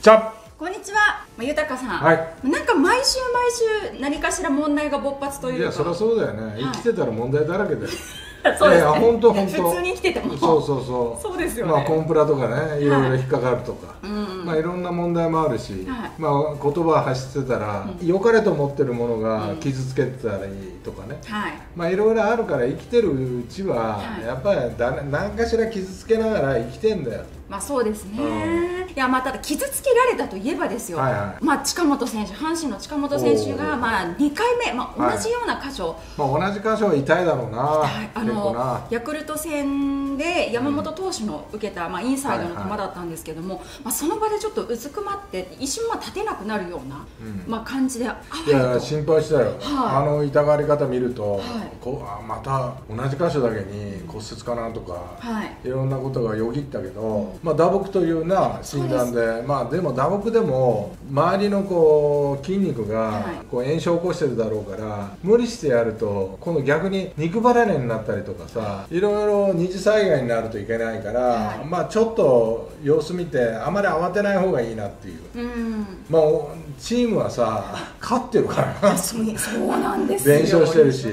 じゃこんにちは、まあ、豊さん、はい。なんか毎週毎週何かしら問題が勃発というか。いやそりゃそうだよね、い。生きてたら問題だらけだよ。そうですね。本当本当。普通に生きてても。そうそうそう。そうですよね。まあコンプラとかねい。ろいろ引っかかるとか、うんまあいろんな問題もあるし、はい。まあ言葉を発してたら、良かれと思ってるものが傷つけてたらいいとかね、はい。まあいろいろあるから生きてるうちは、はい。やっぱりだ何かしら傷つけながら生きてんだよまあそうですね、いやまあただ傷つけられたといえばですよ、はいはい。まあ近本選手阪神の近本選手がまあ2回目、まあ、はい。同じような箇所、まあ同じ箇所は痛いだろうな、はい。あのヤクルト戦で山本投手の受けた、まあ、インサイドの球だったんですけども、まあ、その場でちょっとうずくまって一瞬まあ立てなくなるような、うん。まあ、感じであいわや心配したよ、はい。あの痛がり方見ると、はい。こうあまた同じ箇所だけに骨折かなとか、はい。いろんなことがよぎったけど、まあ、打撲というな診断で。まあでも打撲でも周りのこう筋肉がはい。こう炎症を起こしてるだろうから無理してやると今度逆に肉離れになったりとかさいろいろ二次災害になるといけないから、はい。まあちょっと様子見てあまり慌てない方がいいなっていう。うん。まあ、おチームはさ勝ってるからな。そうなんですよ。連勝してるし。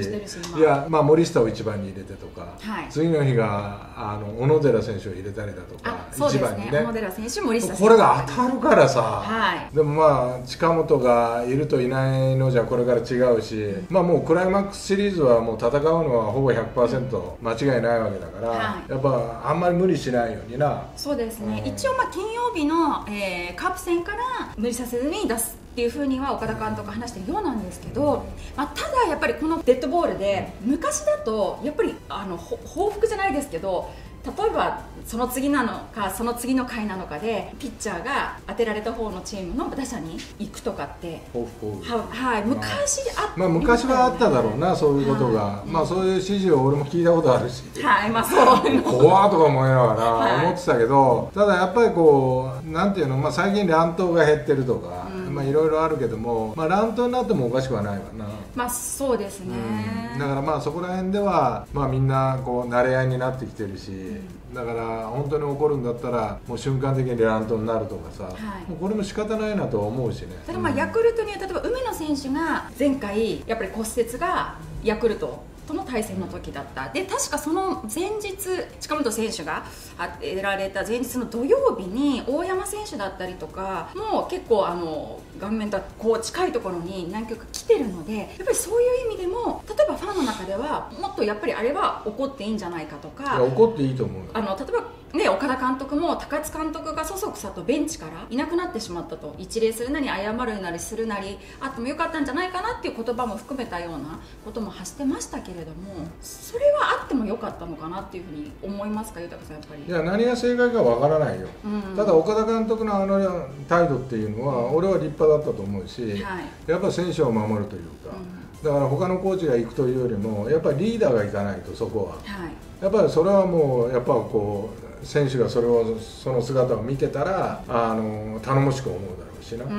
いや、まあ、森下を1番に入れてとか、はい。次の日があの小野寺選手を入れたりだとか。あそうで1番にね。すね小野寺選手森下選手。これが当たるからさ、はい。でもまあ近本がいるといないのじゃこれから違うし、まあもうクライマックスシリーズはもう戦うのはほぼ100%間違いないわけだから、はい。やっぱあんまり無理しないようにな。そうですね、うん。一応まあ金曜日の、えーカープ戦から無理させずに出すっていうふうには岡田監督が話してるようなんですけど、まあ、ただやっぱりこのデッドボールで昔だとやっぱりあのほ報復じゃないですけど例えばその次なのかその次の回なのかでピッチャーが当てられた方のチームの打者に行くとかってははい昔あまあ昔はあっただろうなそういうことが、はい。まあそういう指示を俺も聞いたことあるし。はいまあそう。怖ーとか思いながはい。ら思ってたけど、ただやっぱりこうなんていうの、まあ、最近乱闘が減ってるとか、うんまあいろいろあるけども、まあ、乱闘になってもおかしくはないわな、まあそうですね、うん。だからまあそこら辺では、まあ、みんなこう慣れ合いになってきてるし、だから本当に怒るんだったらもう瞬間的に乱闘になるとかさ、はい。もうこれも仕方ないなとは思うしね。ただまあヤクルトには例えば梅野選手が前回やっぱり骨折がヤクルトとの対戦の時だった。で確かその前日近本選手が当てられた前日の土曜日に大山選手だったりとかもう結構あの顔面とこう近いところに南極来てるのでやっぱりそういう意味でも例えばファンの中ではもっとやっぱりあれは怒っていいんじゃないかといかや怒っていいと思うよ。あの例えば、ね、岡田監督も高津監督がそそくさとベンチからいなくなってしまったと。一礼するなり謝るなりするなりあってもよかったんじゃないかなっていう言葉も含めたようなことも発してましたけれどもそれはあってもよかったのかなっていうふうに思いますか豊さんやっぱり。いや何が正解かわからないよ、うん。ただ岡田監督のあの態度っていうのは俺は立派だったと思うし、はい。やっぱ選手を守るというか、うん。だから他のコーチが行くというよりもやっぱりリーダーが行かないとそこは。はい。やっぱりそれはもうやっぱこう選手がそれをその姿を見てたらあの頼もしく思うだしな、うん。う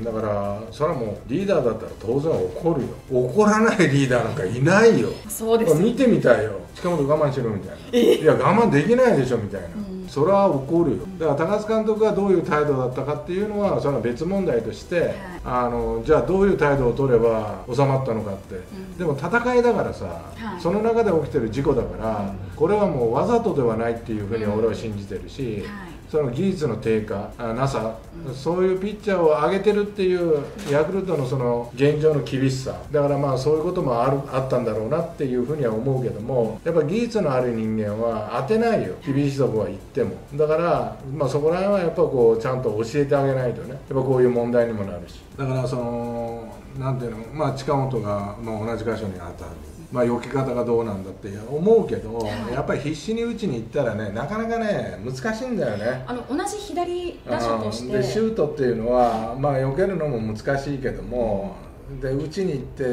ん。だからそれはもうリーダーだったら当然怒るよ。怒らないリーダーなんかいないよ。そうです。見てみたいよ。近本我慢しろみたいな。いや我慢できないでしょみたいな、うん。それは怒るよ。だから高津監督がどういう態度だったかっていうのはそれは別問題として、あのじゃあどういう態度を取れば収まったのかって、ん。でも戦いだからさ、はい。その中で起きてる事故だから、これはもうわざとではないっていうふうに俺は信じてるし、はいその技術の低下あなさ、そういうピッチャーを上げてるっていうヤクルトのその現状の厳しさ。だからまあそういうこともあるあったんだろうなっていうふうには思うけどもやっぱ技術のある人間は当てないよ。厳しいとこは言っても。だから、まあ、そこら辺はやっぱこうちゃんと教えてあげないとね。やっぱこういう問題にもなるし。だからそのなんていうのまあ近本がまあ同じ箇所に当たるまあ、避け方がどうなんだって思うけど、やっぱり必死に打ちに行ったらねなかなかね難しいんだよね。あの同じ左打者としてでシュートっていうのは、まあ、避けるのも難しいけどもでうちに行って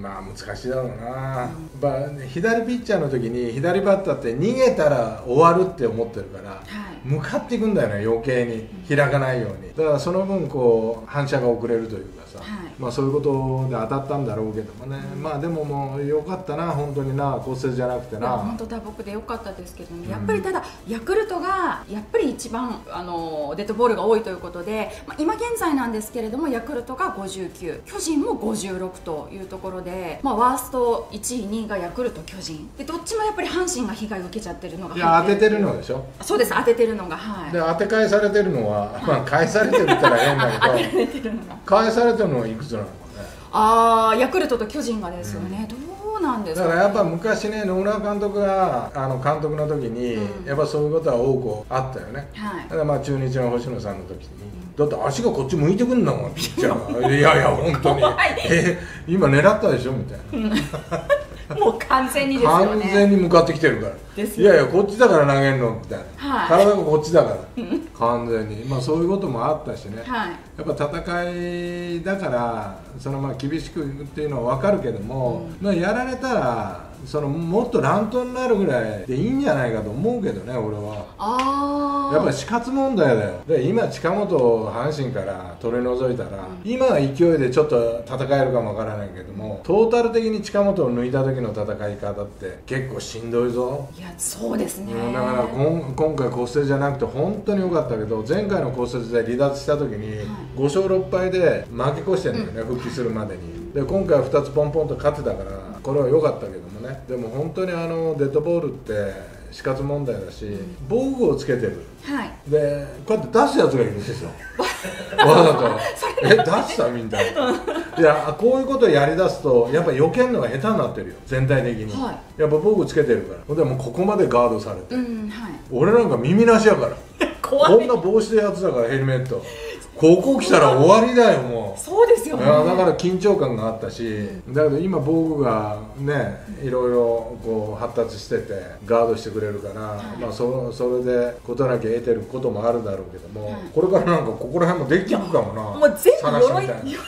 まあ難しいだろうな、まあ、左ピッチャーの時に左バッターって逃げたら終わるって思ってるから、はい。向かっていくんだよね余計に。開かないように。だからその分こう反射が遅れるというかさ、はい。まあそういうことで当たったんだろうけどもね、まあでももう良かったな本当にな。骨折じゃなくていや本な当打撲で良かったですけどね、やっぱりただ、ヤクルトがやっぱり一番あのデッドボールが多いということで、まあ、今現在なんですけれども、ヤクルトが59、巨人も56というところで、まあ、ワースト1位、2位がヤクルト、巨人。で、どっちもやっぱり阪神が被害を受けちゃってるのがいや当ててるののでしょ。そうです、当ててるのが、はい、で当て返されてるのは、まあ返されてるったら変だ当けど てられてるのが、返されてるのはいくつなのかね。あー、ヤクルトと巨人がですよね、どうなんですか、だからやっぱ昔ね野村監督があの監督の時に、うん。やっぱそういうことは多くあったよね。はい。だからまあ中日の星野さんの時に、だって足がこっち向いてくんだもんピッチャーがいやいや本当に。今狙ったでしょ？みたいな もう完全にですよ完ね。全に向かってきてるから。ですよいやいやこっちだから投げんのみたいな、はい。体がこっちだから。完全に。まあそういうこともあったしね、はい。やっぱ戦いだからそのまあ厳しくっていうのは分かるけども、まあやられたらそのもっと乱闘になるぐらいでいいんじゃないかと思うけどね俺は。あー。やっぱり死活問題だよ。で今近本を阪神から取り除いたら、今は勢いでちょっと戦えるかもわからないけどもトータル的に近本を抜いた時の戦い方って結構しんどいぞ。いやそうですね、うんだから今今回骨折じゃなくて本当に良かったけど前回の骨折で離脱した時に5勝6敗で負け越してるんだよね、復帰するまでに。で今回は2つポンポンと勝ってたからこれは良かったけど。もね。でも本当にあのデッドボールって死活問題だし、防具をつけてる。はい。でこうやって出すやつがいるんですよ。わざと。え出したみたいな。いやこういうことをやりだすとやっぱ避けるのが下手になってるよ。全体的に、はい。やっぱ防具つけてるから。でもうここまでガードされて、うんはい。俺なんか耳なしやから。怖い。こんな帽子でやってたからヘルメットここ来たら終わりだよもう。そうですよね。だから緊張感があったしだけど今防具がねいろいろこう発達しててガードしてくれるから、まあ、そそれで事なきゃ得てることもあるだろうけども、はい。これからなんかここら辺もできてくかもな。もう全部鎧たいな。鎧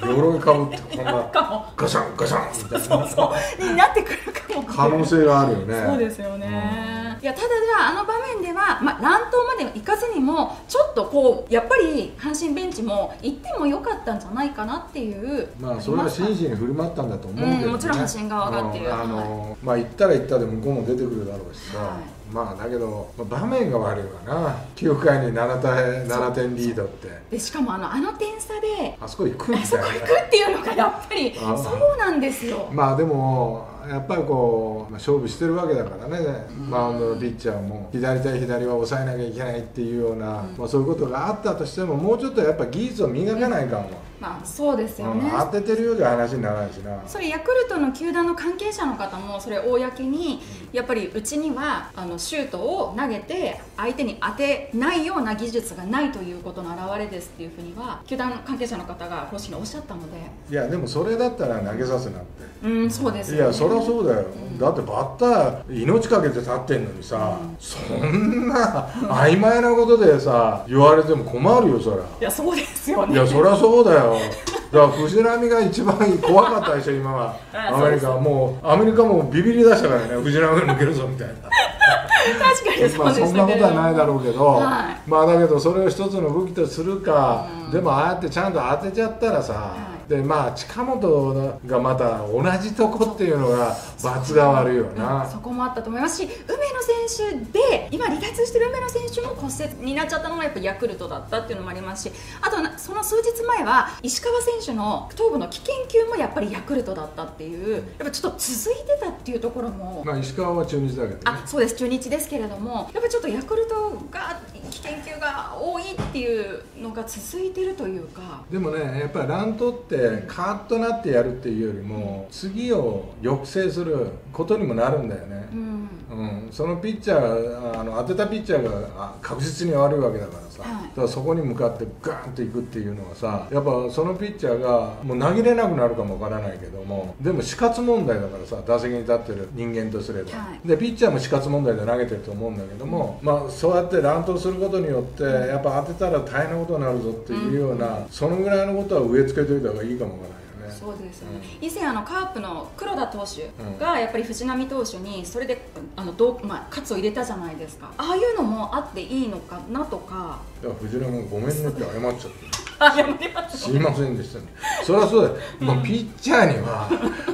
鎧かぶってこんなガシャンガシャンみたいな。そうそう。になってくるかも。可能性があるよね。そうですよね、いやただじゃああの場面では、まあ、乱闘まで行かずにもちょっとこうやっぱり阪神ベンチも行ってもよかったんじゃないかなっていうまあそれは真摯に振る舞ったんだと思うけど、ね。うんもちろん阪神側がっていうあの、まあ行ったら行ったで向こうも出てくるだろうしさ、はい。まあだけど、まあ、場面が悪いわな。9回に 7, 対7点リードって。でしかもあのあの点差であそこ行くみあそこ行くっていうのがやっぱりあそうなんですよ。まあでもやっぱりこう、まあ、勝負してるわけだからね、マウンドのピッチャーも。左対左は抑えなきゃいけないっていうような、まあ、そういうことがあったとしてももうちょっとやっぱ技術を磨かないかんわ、まあそうですよね、うん当ててるようじゃ話にならないしな。それヤクルトの球団の関係者の方もそれ公にやっぱりうちにはあのシュートを投げて相手に当てないような技術がないということの表れですっていうふうには球団関係者の方が公式におっしゃったので。いやでもそれだったら投げさせなって。うんそうですよ、ね、いやそりゃそうだよ、だってバッター命かけて立ってんのにさ、そんな曖昧なことでさ言われても困るよそりゃ。いやそうですよね。いやそりゃそうだよだから藤浪が一番怖かったでしょ今は。あアメリカはもうアメリカもビビり出したからね藤浪が抜けるぞみたいな。確かにそまあそんなことはないだろろうけど、はまあだけどそれを一つの武器とするか、うんでもああやってちゃんと当てちゃったらさ、はでまあ近本がまた同じとこっていうのが罰が悪いよな、そこもあったと思いますし梅野選手で今離脱してる梅野選手も骨折になっちゃったのがやっぱヤクルトだったっていうのもありますしあとなその数日前は石川選手の頭部の危険球もやっぱりヤクルトだったっていうやっぱちょっと続いてたっていうところも、まあ石川は中日だけどね。あそうです中日ですけれどもやっぱりちょっとヤクルトが危険球が多いっていうのが続いてるというか。でもねやっぱり乱闘ってカーッとなってやるっていうよりも次を抑制することにもなるんだよね。う、ん。うん、そのピッチャーあの当てたピッチャーがあ確実に悪いわけだからさ、はい。だからそこに向かってガーンといくっていうのはさやっぱそのピッチャーがもう投げれなくなるかもわからないけどもでも死活問題だからさ打席に立ってる人間とすれば、はい。でピッチャーも死活問題で投げてると思うんだけども、まあ、そうやって乱闘することによってやっぱ当てたら大変なことになるぞっていうような、そのぐらいのことは植え付けといた方がいいかもわからない。よそうですよね、以前あのカープの黒田投手がやっぱり藤浪投手にそれであのどう、まあ、喝を入れたじゃないですか。ああいうのもあっていいのかなとか。だから藤浪もごめんねって謝っちゃって。ますすいませんでしたね。そりゃそうだよ、もうピッチャーには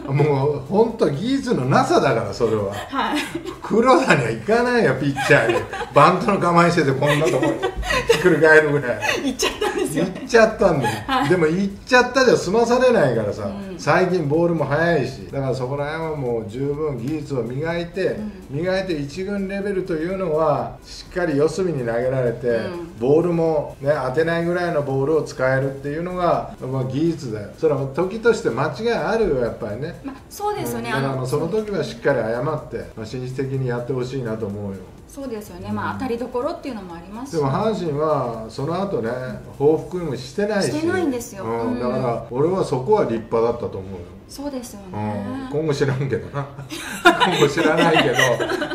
もう本当技術のなさだからそれは。はい。黒田には行かないよピッチャーに。バントの構えしててこんなところにひっくり返るぐらい。言っちゃったんですよ。行っちゃったんだよ、でも行っちゃったじゃ済まされないからさ、うん。最近ボールも速いしだからそこら辺はもう十分技術を磨いて、磨いて一軍レベルというのはしっかり四隅に投げられて、うん。ボールも、ね、当てないぐらいのボールを使えるっていうのが、まあ、技術だよ。それは時として間違いあるよやっぱりね。まあ、そうですよね、うん。だからその時はしっかり謝って、まあ、紳士的にやってほしいなと思うよそうですよね、まあ、当たりどころっていうのもありますし。でも阪神はその後ね報復もしてないし。してないんですよ。うん。うん。だから俺はそこは立派だったと思うよ、そうですようねん、、今後知らんけどな。今後知らないけど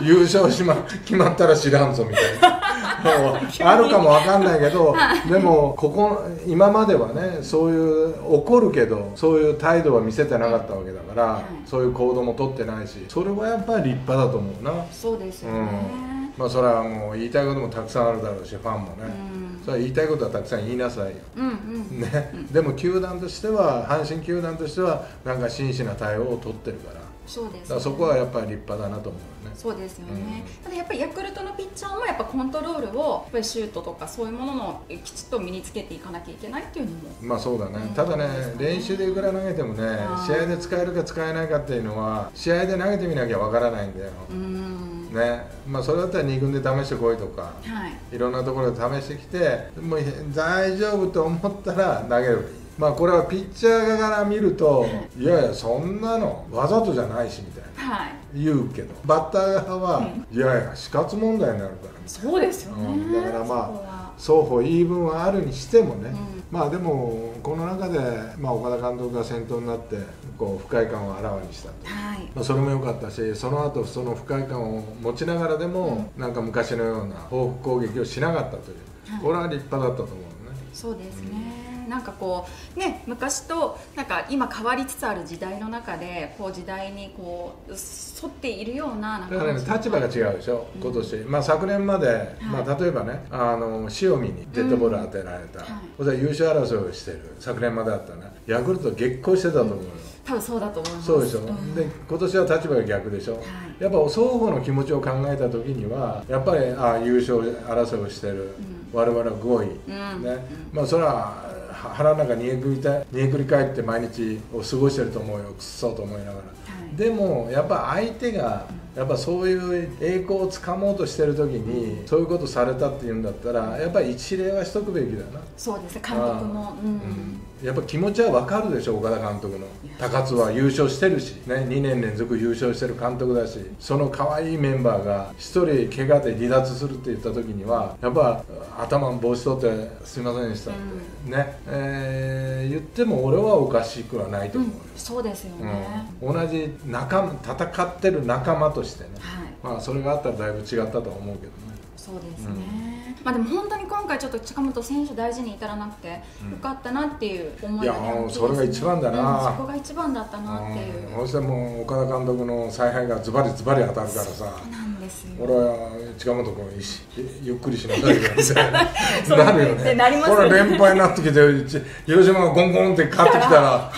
優勝しま決まったら知らんぞみたいな。あるかもわかんないけどでもここ今まではねそういう怒るけどそういう態度は見せてなかったわけだから、はい。そういう行動も取ってないしそれはやっぱり立派だと思うな。そうですようん。ね、まあそれはもう言いたいこともたくさんあるだろうしファンもね、うん。それは言いたいことはたくさん言いなさいよ、うんうん。ね。でも球団としては阪神球団としてはなんか真摯な対応を取ってるから。そうです、ね、そこはやっぱり立派だなと思うよね。そうですよね、うん。ただやっぱりヤクルトのピッチャーもやっぱコントロールをやっぱりシュートとかそういうものもきちっと身につけていかなきゃいけないっていうのもまあそうだね、うん。ただねね練習でいくら投げてもね試合で使えるか使えないかっていうのは試合で投げてみなきゃわからないんだよ、うーんね。まあそれだったら2軍で試してこいとかはい。いろんなところで試してきてもう大丈夫と思ったら投げる。まあこれはピッチャー側から見るとい。やいやそんなのわざとじゃないしみたいな。はい。言うけどバッター側は、い。やいや死活問題になるからそうですよね、うん。だからまあ双方言い分はあるにしてもね、うんまあでもこの中で、まあ、岡田監督が先頭になってこう不快感をあらわにしたと。はい。まあ、それも良かったしその後その不快感を持ちながらでも、なんか昔のような報復攻撃をしなかったという、はい。これは立派だったと思うね。そうですね、なんかこうね昔となんか今変わりつつある時代の中でこう時代にこう沿っているようななんだからね立場が違うでしょ、今年、まあ、昨年まで、まあ、例えばねあの塩見にデッドボール当てられた、はい。それは優勝争いをしてる。昨年まであったなヤクルト激高してたと思うよ、多分そうだと思います。そうでしょ、ん。で今年は立場が逆でしょ、い。やっぱ双方の気持ちを考えた時にはやっぱりああ優勝争いをしてる、我々は5位、うん。ね。まあそれはは腹の中に煮えくりた煮えくり返って毎日を過ごしてると思うよくっそと思いながら、はい。でもやっぱ相手がやっぱそういう栄光をつかもうとしてる時にそういうことされたっていうんだったらやっぱり一礼はしとくべきだよな。そうですね監督も。うん、うんやっぱ気持ちは分かるでしょ岡田監督の。高津は優勝してるし、ね、2年連続優勝してる監督だしその可愛いメンバーが1人怪我で離脱するって言った時にはやっぱ頭帽子取ってすいませんでしたって、ね、えー言っても俺はおかしくはないとうん思う。よ、そうですよね、うん。同じ仲間戦ってる仲間としてね、はい。まあそれがあったらだいぶ違ったとは思うけどねそうですね、まあでも本当に今回ちょっと近本選手大事に至らなくてよかったなっていう思いが、ねいやそれが一番だな。うんそこが一番だったなっていう、うん。そしてもう岡田監督の采配がズバリズバリ当たるからさ。俺は近本君いしゆっくりしなさいよみたいな。るよね。ってなりますよね。これ連敗になってきてち広島がゴンゴンって勝ってきたら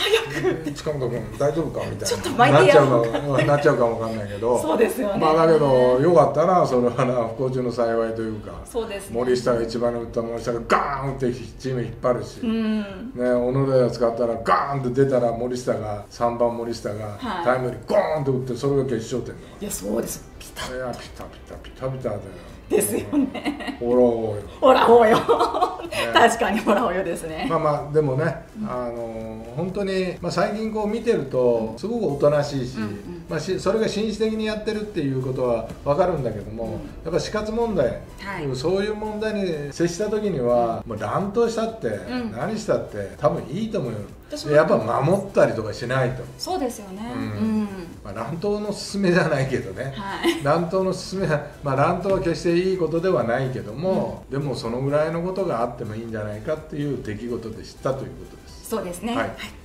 近本君大丈夫かみたいな。ちょっと巻いてやろう。なっちゃうかなっちゃうかもわかんないけど。そうですよね。まあだけどよかったなそれはな。不幸中の幸いというかそうですね。森下が一番打った森下がガーンってチーム引っ張るし、うん。ね、小野寺使ったらガーンって出たら森下が3番森下がはい。タイムリーゴーンと打ってそれが決勝点だいやそうですピタピタピタピタピタだよ。ですよね。ほらおいほらほよ。確かにほらほよですね、まあまあでもね、あの本当に、まあ、最近こう見てるとすごくおとなしいし,、うんうん。まあ、しそれが紳士的にやってるっていうことは分かるんだけども、やっぱ死活問題、はい。そういう問題に接した時には、もう乱闘したって、ん。何したって多分いいと思うよ。やっぱ守ったりとかしないと、そうですよね。ううんん、まあ、乱闘の勧めじゃないけどね、はい。乱闘の勧めは、まあ、乱闘は決していいことではないけども、でもそのぐらいのことがあってもいいんじゃないかっていう出来事で知ったということです。そうですね、はい。はい